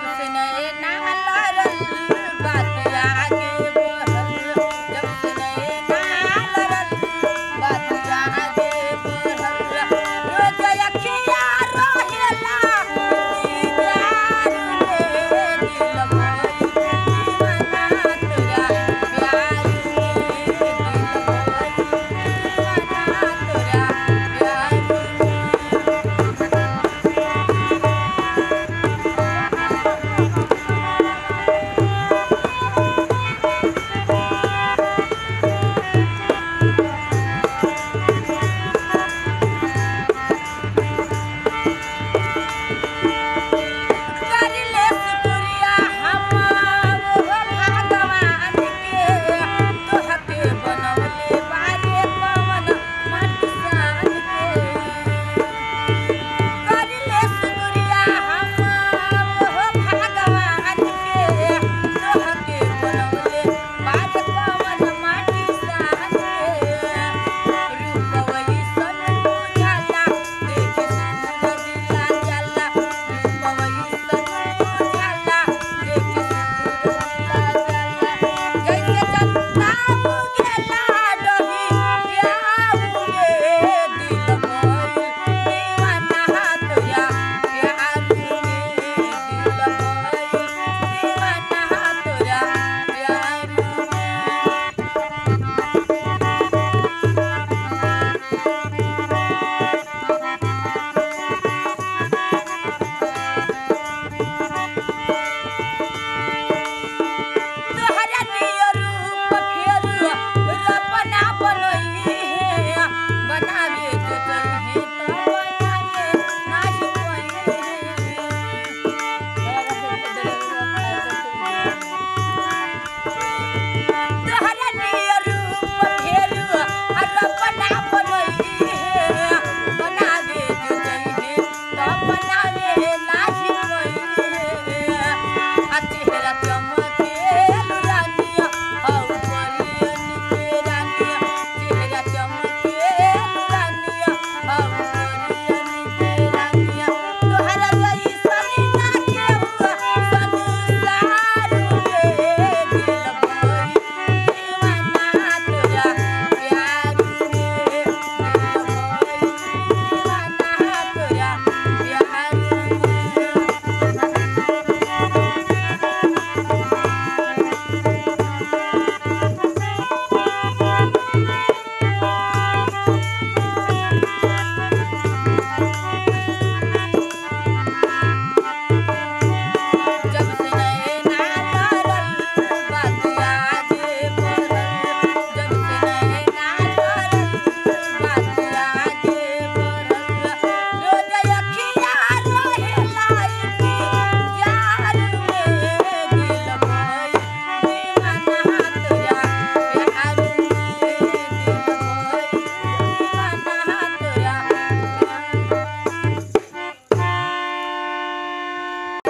Sinaena